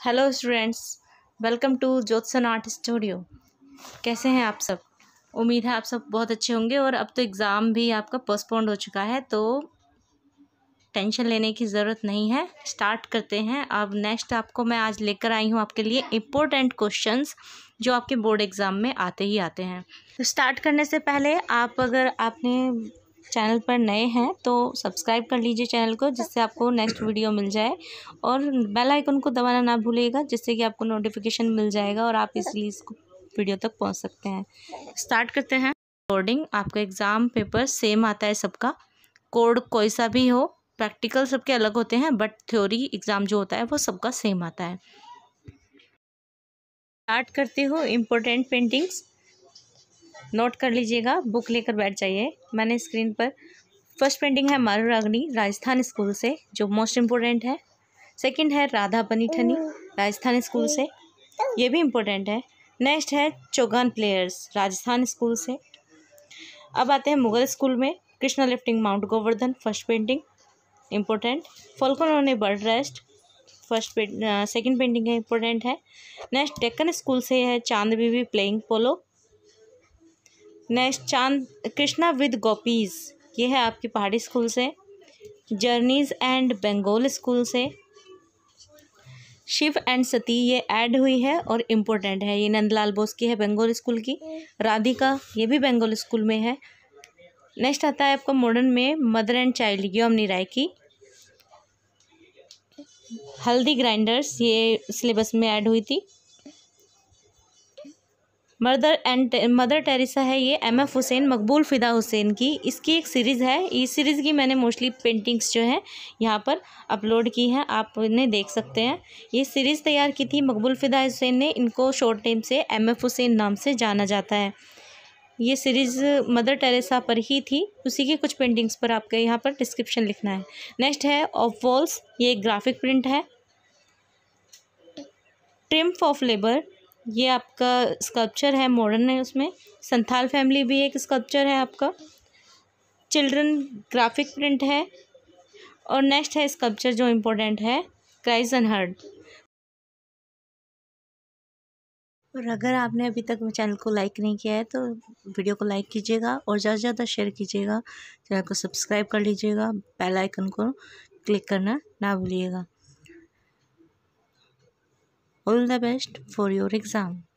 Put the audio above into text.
Hello students welcome to Jyotsna art studio कैसे हैं आप सब? उम्मीद है आप सब बहुत अच्छे होंगे और अब तो एग्ज़ाम भी आपका पोस्टपोन्ड हो चुका है तो टेंशन लेने की ज़रूरत नहीं है। स्टार्ट करते हैं। अब नेक्स्ट आपको मैं आज लेकर आई हूँ आपके लिए इम्पोर्टेंट क्वेश्चंस जो आपके बोर्ड एग्ज़ाम में आते ही आते हैं। तो स्टार्ट करने से पहले आप अगर आपने चैनल पर नए हैं तो सब्सक्राइब कर लीजिए चैनल को, जिससे आपको नेक्स्ट वीडियो मिल जाए। और बेल आइकन को दबाना ना भूलिएगा, जिससे कि आपको नोटिफिकेशन मिल जाएगा और आप इसलिए इसको वीडियो तक पहुँच सकते हैं। स्टार्ट करते हैं। कोडिंग आपका एग्ज़ाम पेपर सेम आता है सबका। कोड कोई सा भी हो प्रैक्टिकल सबके अलग होते हैं बट थ्योरी एग्ज़ाम जो होता है, वो सबका सेम आता है। स्टार्ट करती हूँ। इम्पोर्टेंट पेंटिंग्स नोट कर लीजिएगा, बुक लेकर बैठ जाइए। मैंने स्क्रीन पर फ़र्स्ट पेंटिंग है मारू रागनी, राजस्थान स्कूल से, जो मोस्ट इम्पोर्टेंट है। सेकंड है राधा बनीठनी, राजस्थान स्कूल से, ये भी इम्पोर्टेंट है। नेक्स्ट है चौगान प्लेयर्स, राजस्थान स्कूल से। अब आते हैं मुगल स्कूल में, Krishna lifting mount Govardhan, first painting, important. Falcon ने bird rest, first second painting है, इम्पोर्टेंट है। नेक्स्ट डेक्कन स्कूल से है चाँद बीवी प्लेइंग पोलो नेक्स्ट चाँद कृष्णा विद गोपीज। ये है आपकी पहाड़ी स्कूल से। जर्नीज एंड बंगाल स्कूल से। शिव एंड सती, ये ऐड हुई है और इम्पोर्टेंट है। ये नंदलाल बोस की है बंगाल स्कूल की। राधिका, ये भी बंगाल स्कूल में है। नेक्स्ट आता है आपका मॉडर्न में mother and child Jamini Roy की। हल्दी ग्राइंडर्स ये सिलेबस में ऐड हुई थी। मदर एंड मदर टेरेसा है ये, एम एफ़ हुसैन, मकबूल फ़िदा हुसैन की। इसकी एक सीरीज़ है, इस सीरीज़ की मैंने मोस्टली पेंटिंग्स जो है, यहाँ पर अपलोड की हैं, आप इन्हें देख सकते हैं। ये सीरीज़ तैयार की थी मकबूल फ़िदा हुसैन ने, इनको शॉर्ट टाइम से एम एफ़ हुसैन नाम से जाना जाता है। ये सीरीज़ मदर टेरेसा पर ही थी, उसी की कुछ पेंटिंग्स पर आपके यहाँ पर डिस्क्रिप्शन लिखना है। नेक्स्ट है, ऑफ़ वॉल्स, ये एक ग्राफिक प्रिंट है। ट्रिम्फ ऑफ़ लेबर ये आपका स्कल्पचर है मॉडर्न है उसमें। संथाल फैमिली भी एक स्कल्पचर है आपका। चिल्ड्रन ग्राफिक प्रिंट है। और नेक्स्ट है स्कल्पचर जो इम्पोर्टेंट है क्राइज एंड हर्ड और अगर आपने अभी तक मेरे चैनल को लाइक नहीं किया है तो वीडियो को लाइक कीजिएगा और ज़्यादा से ज़्यादा शेयर कीजिएगा। चैनल को सब्सक्राइब कर लीजिएगा। बेल आइकन को क्लिक करना ना भूलिएगा। All the best for your exam.